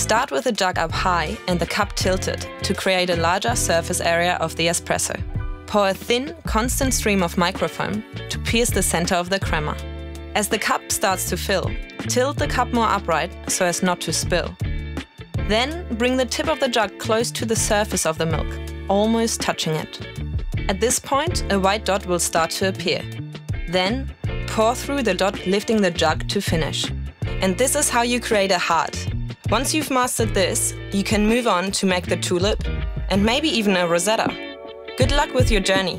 Start with the jug up high and the cup tilted to create a larger surface area of the espresso. Pour a thin, constant stream of microfoam to pierce the center of the crema. As the cup starts to fill, tilt the cup more upright so as not to spill. Then bring the tip of the jug close to the surface of the milk, almost touching it. At this point, a white dot will start to appear. Then, pour through the dot, lifting the jug to finish. And this is how you create a heart. Once you've mastered this, you can move on to make the tulip and maybe even a rosetta. Good luck with your journey!